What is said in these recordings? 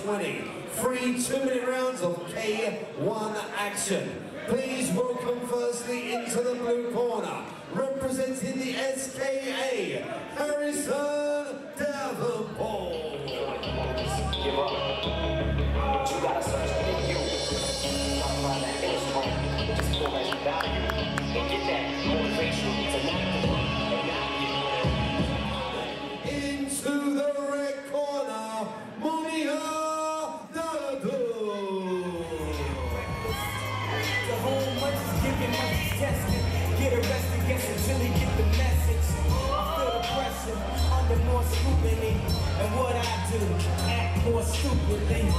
20. Free two-minute rounds of K1 action. Please welcome firstly into the blue corner, representing the SKA, Harrison Davenport. Stupidly.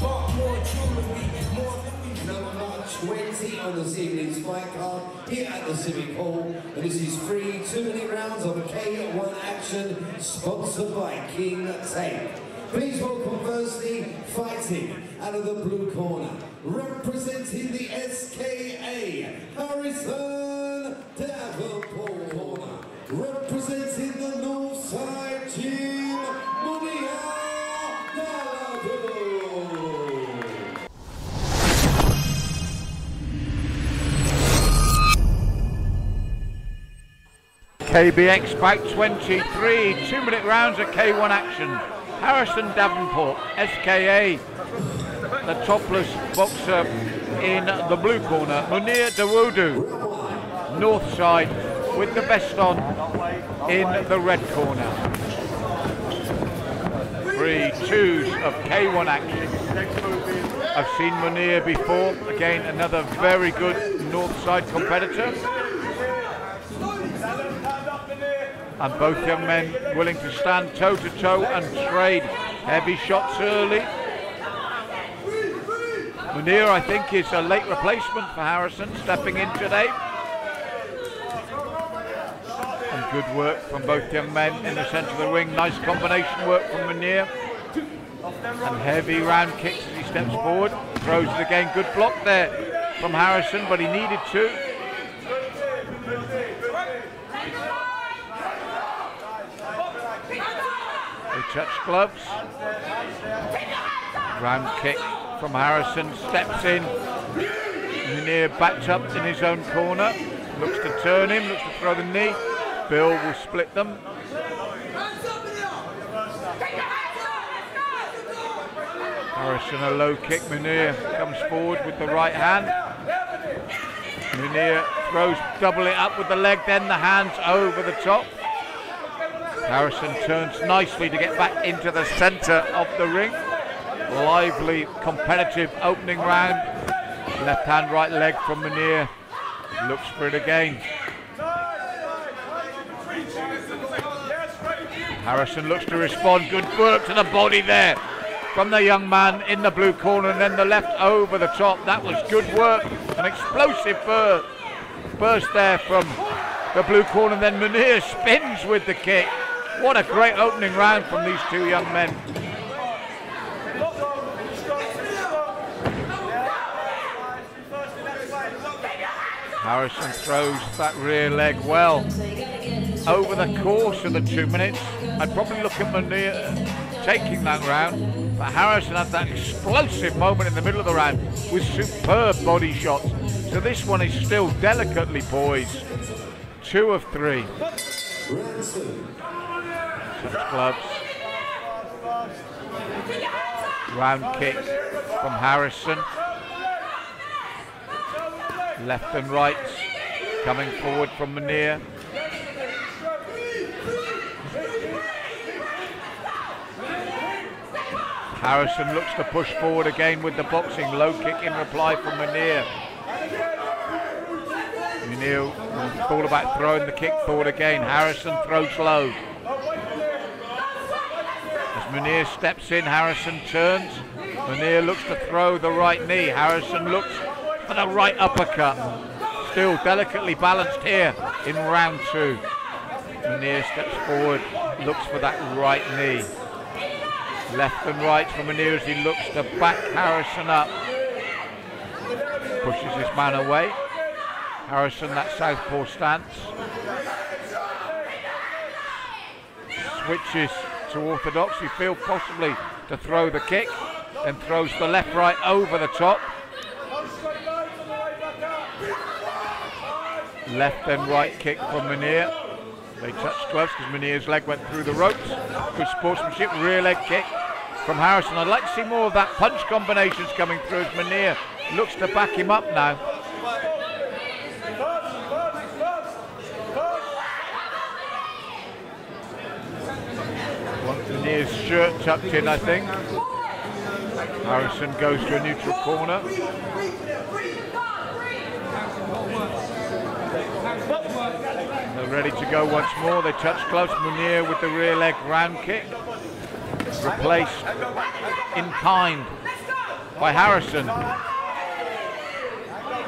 Bought more jewelry, more Louis Number 20 on this evening's fight card here at the Civic Hall. And this is free two-minute rounds of K1 action sponsored by King Tape. Please welcome firstly fighting out of the blue corner, representing the SKA, Harrison Davenport. Representing the North KBX Fight 23, two minute rounds of K1 action. Harrison Davenport, SKA, the topless boxer in the blue corner. Munir Dawodu, north side, with the best on in the red corner. Three twos of K1 action. I've seen Munir before, again another very good north side competitor. And both young men willing to stand toe to toe and trade heavy shots early. Munir, I think, is a late replacement for Harrison, stepping in today. And good work from both young men in the centre of the ring. Nice combination work from Munir. And heavy round kicks as he steps forward. Throws it again. Good block there from Harrison, but he needed to. They touch gloves. Round kick from Harrison. Steps in. Munir backs up in his own corner. Looks to turn him. Looks to throw the knee. Bill will split them. Harrison a low kick. Munir comes forward with the right hand. Munir throws double it up with the leg, then the hands over the top. Harrison turns nicely to get back into the centre of the ring. Lively, competitive opening round. Left hand, right leg from Munir. Looks for it again. Harrison looks to respond. Good work to the body there from the young man in the blue corner and then the left over the top. That was good work. An explosive burst, burst there from the blue corner. Then Munir spins with the kick. What a great opening round from these two young men. Harrison throws that rear leg well. Over the course of the two minutes, I'd probably look at Munir uh, taking that round, but Harrison had that explosive moment in the middle of the round with superb body shots. So this one is still delicately poised. Two of three. Gloves. Round kick from Harrison. Left and right. Coming forward from Munir. Harrison looks to push forward again with the boxing. Low kick in reply from Munir. Thought about throwing the kick forward again. Harrison throws low. As Munir steps in, Harrison turns. Munir looks to throw the right knee. Harrison looks for the right uppercut. Still delicately balanced here in round two. Munir steps forward, looks for that right knee. Left and right from Munir as he looks to back Harrison up. Pushes his man away. Harrison, that southpaw stance. Switches to orthodox. You feel possibly to throw the kick, then throws the left right over the top. Left and right kick from Munir. They touched gloves because Munir's leg went through the ropes. Good sportsmanship, rear leg kick from Harrison. I'd like to see more of that punch combinations coming through as Munir looks to back him up now. Munir's shirt tucked in, I think. Harrison goes to a neutral corner. They're ready to go once more. They touch gloves. Munir with the rear leg round kick. Replaced in kind by Harrison.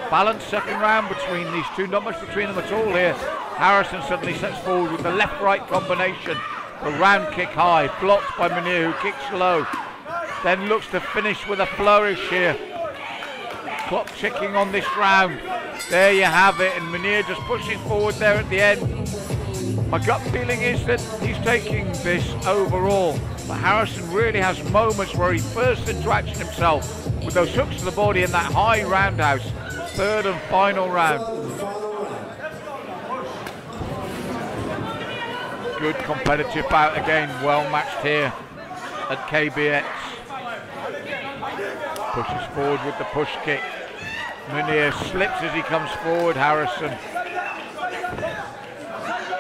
Balanced second round between these two. Not much between them at all here. Harrison suddenly sets forward with the left-right combination. The round kick high, blocked by Munir who kicks low. Then looks to finish with a flourish here. Clock ticking on this round. There you have it, and Munir just pushing forward there at the end. My gut feeling is that he's taking this overall, but Harrison really has moments where he first interacts himself with those hooks to the body in that high roundhouse. Third and final round. Good competitive bout again, well matched here at KBX. Pushes forward with the push kick. Munir slips as he comes forward, Harrison.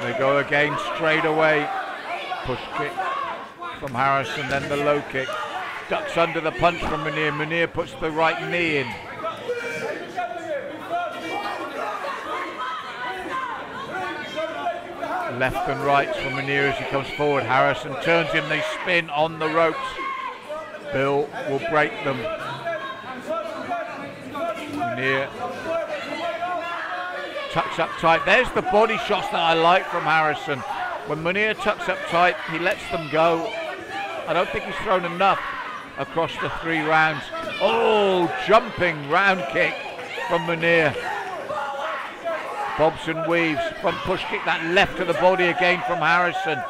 They go again straight away. Push kick from Harrison, then the low kick. Ducks under the punch from Munir. Munir puts the right knee in. Left and right from Munir as he comes forward. Harrison turns him, they spin on the ropes. Bill will break them. Munir tucks up tight. There's the body shots that I like from Harrison. When Munir tucks up tight, he lets them go. I don't think he's thrown enough across the three rounds. Oh, jumping round kick from Munir. Bobson weaves from push kick that left to the body again from Harrison.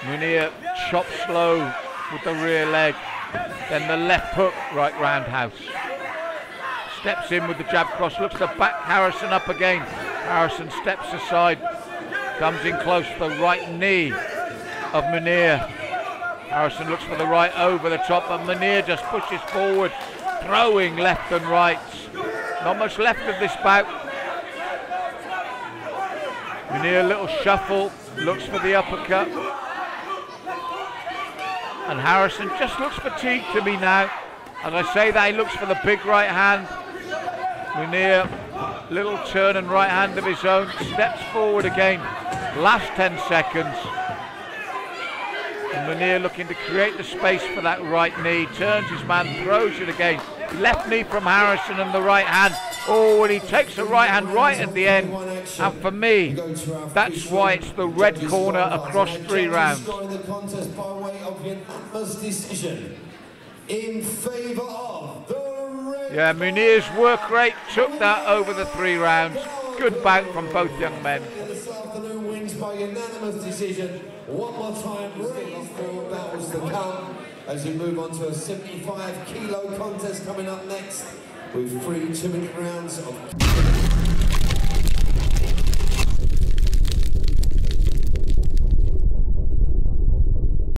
Munir chops slow with the rear leg. Then the left hook, right roundhouse. Steps in with the jab cross, looks to back Harrison up again. Harrison steps aside, comes in close, the right knee of Munir. Harrison looks for the right over the top, but Munir just pushes forward, throwing left and right. Not much left of this bout. Munir, a little shuffle, looks for the uppercut. And Harrison just looks fatigued to me now. As I say that, he looks for the big right hand. Munir, little turn and right hand of his own, steps forward again. Last 10 seconds. And Munir looking to create the space for that right knee. Turns his man, throws it again. Left knee from Harrison and the right hand. Oh, and he takes the right hand right at the end. And for me, that's why it's the red corner across three rounds. in favour of Yeah, Munir's work rate took that over the three rounds. Good bout from both young men. One more time, still four battles to come as we move on to a 75 kilo contest coming up next with three two minute rounds of.